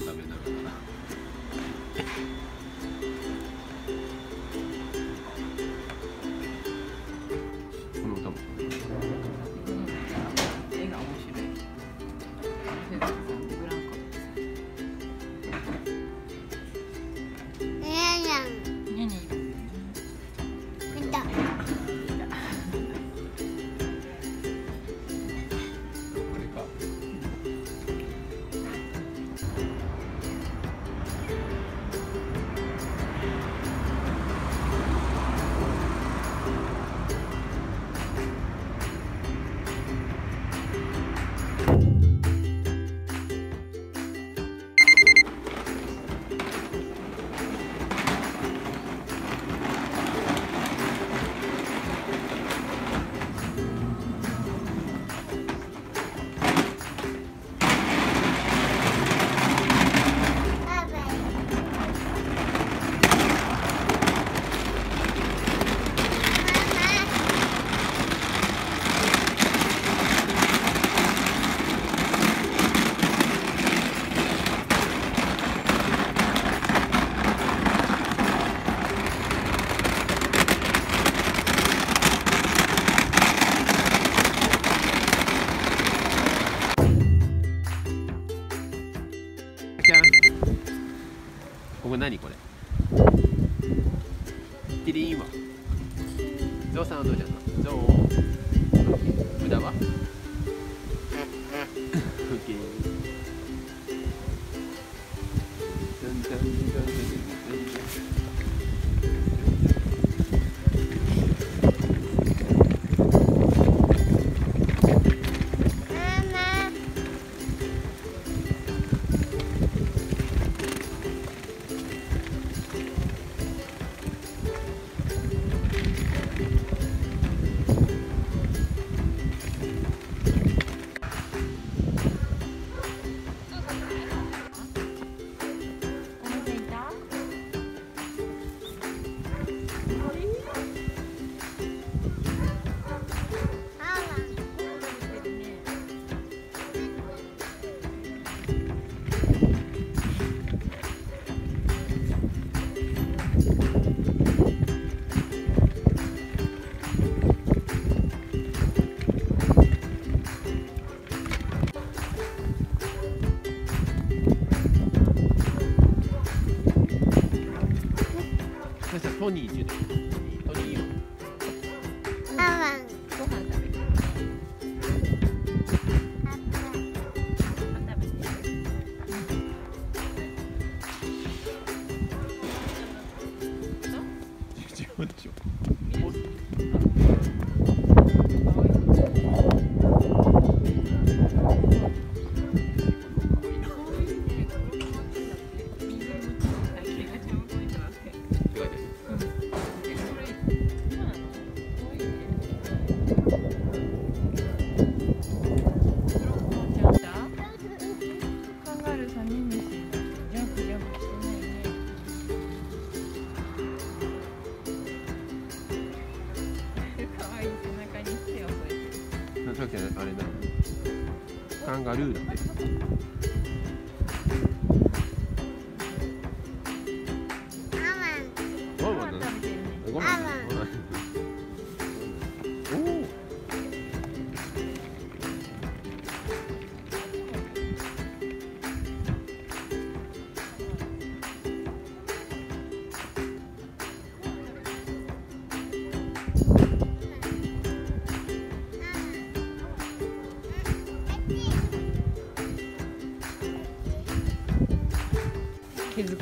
I love you. 無駄は。そしたらトニーちゅうね。トニーよ。ご飯食べて。でしょ。さっきあれだカンガルーだね Kids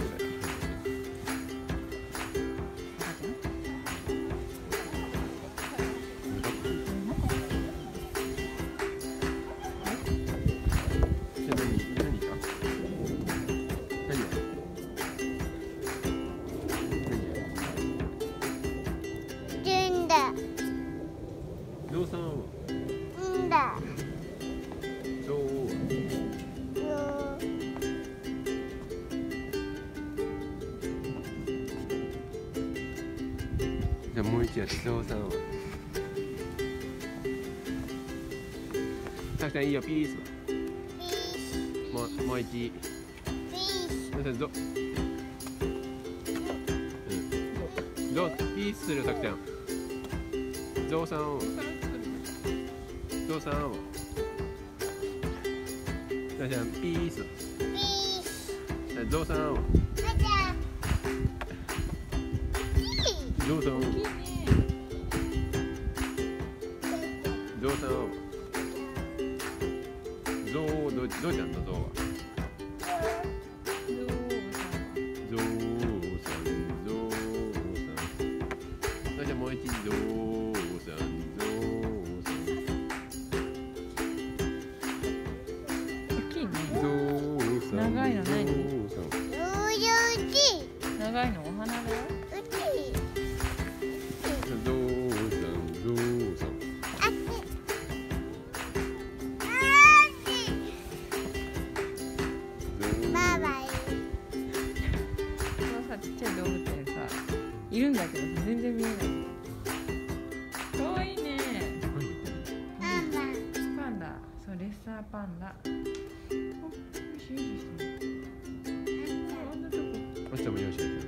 じゃあもう一やってさんはさきちんいいよピース。はもうもう一ピースどうん。どピースするさきちゃんゾウさんを。ゾウさんを。さきちゃんピース。ピース。ゾウさんを。大きいねゾウさんをゾウどゾウちゃんとゾウはどうさゾウさんゾウさんそれじゃあもう一度。ゾウさんゾウさん大きいね。ゾウさん長いのだけど全然見えないかわいいねママパンダそうレッサーパンダあんなとこ明日もよしですよね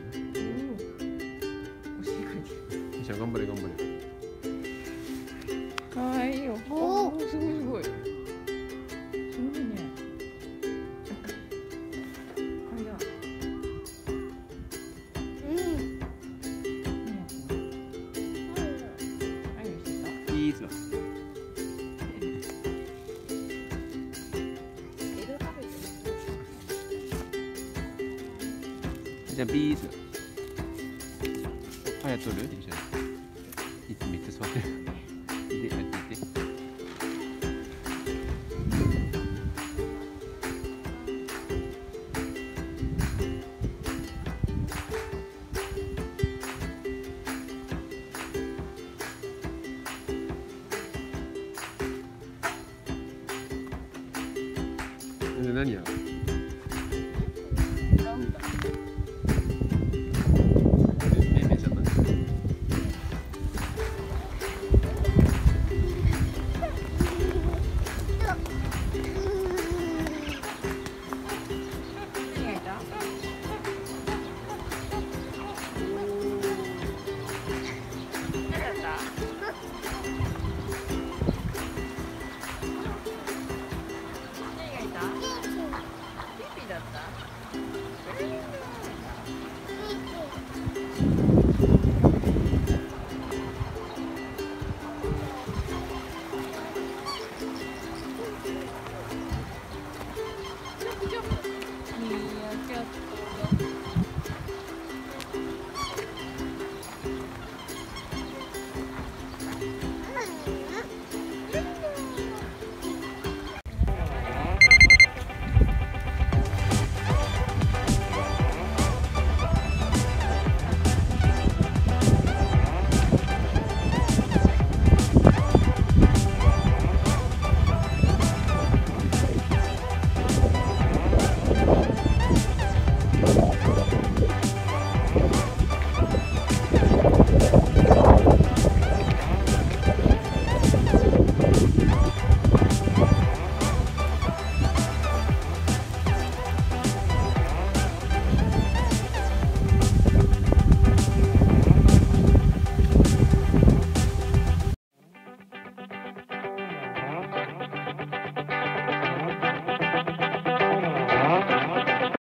おおしかいてじゃあ頑張れ頑張れかわいいよ。お。おすごいすごいじゃあピースあやっとる？いつ3つ座ってる。でやっていって。で何や？る